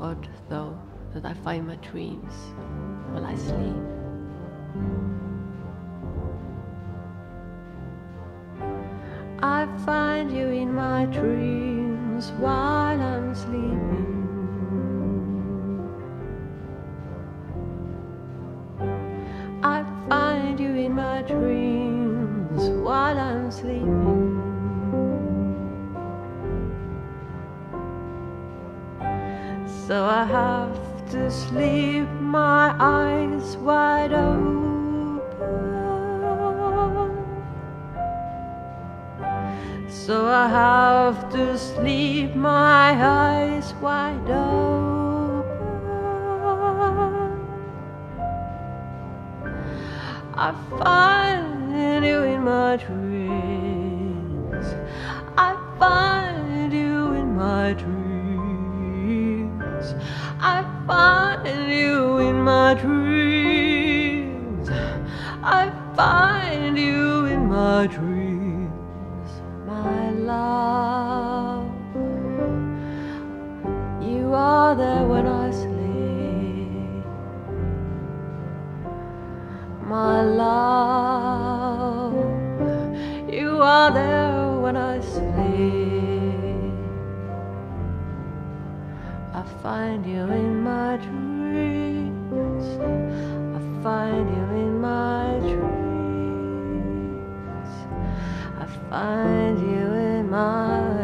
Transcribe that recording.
odd, though, that I find my dreams while I sleep. I find you in my dreams while I'm sleeping. I find you in my dreams while I'm sleeping. So I have to sleep my eyes wide open. So I have to sleep my eyes wide open. I find you in my dreams. I find you in my dreams. I find you in my dreams, my love. You are there when I sleep. My love, you are there when I sleep. I find you in my dreams. I find you in my dreams. I find you in my